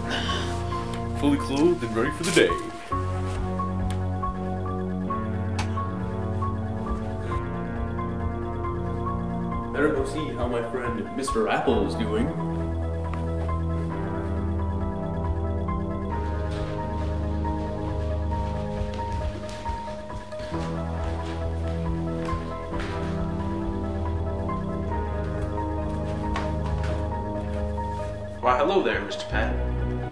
fully clothed and ready for the day. Better go see how my friend Mr. Apple is doing. Why, hello there, Mr. Pat.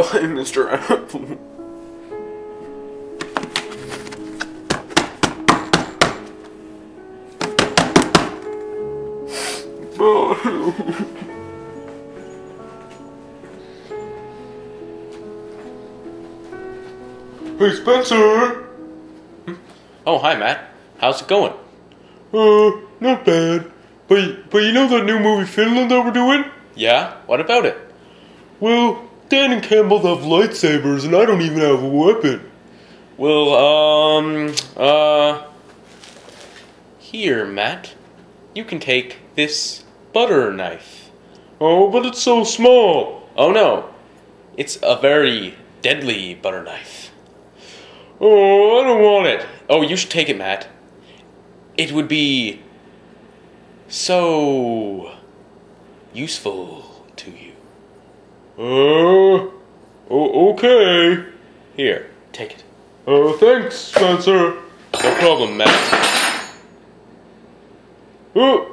Goodbye, Mr. Apple. Hey, Spencer! Oh, hi, Matt. How's it going? Uh, not bad. But, but you know that new movie Finland that we're doing? Yeah? What about it? Well, Dan and Campbell have lightsabers, and I don't even have a weapon. Well, um, uh. Here, Matt. You can take this butter knife. Oh, but it's so small. Oh, no. It's a very deadly butter knife. Oh, I don't want it. Oh, you should take it, Matt. It would be so useful to you. Uh, o- okay. Here, take it. Uh, thanks, Spencer. No problem, Matt. Uh,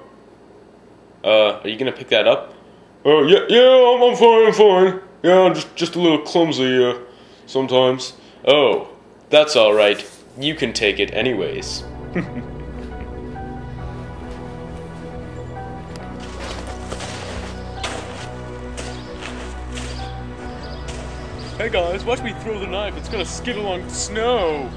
uh, are you gonna pick that up? Uh, yeah, yeah, I'm, I'm fine, I'm fine. Yeah, I'm just, just a little clumsy, uh, sometimes. Oh, that's alright. You can take it anyways. Hey guys, watch me throw the knife. It's gonna skid along the snow.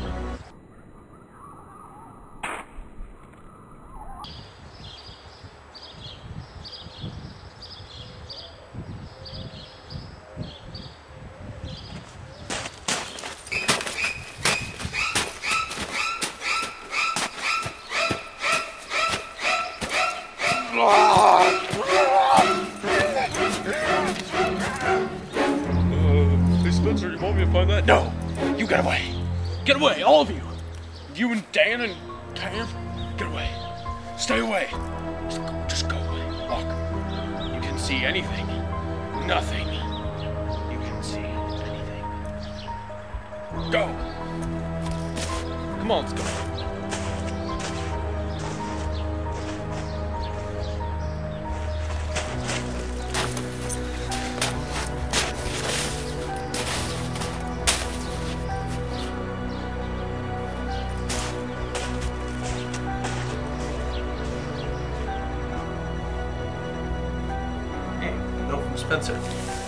Uh, me that? No, you get away. Get away, all of you. You and Dan and Cam, get away. Stay away. Just go, just go away. Walk. You can see anything. Nothing. You can see anything. Go. Come on, let's go. Spencer.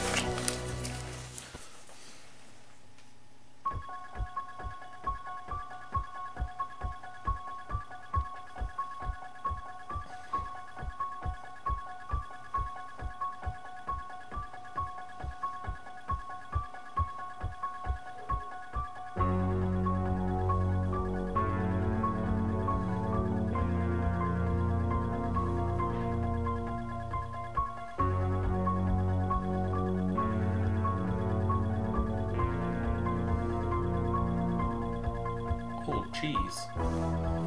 Jeez.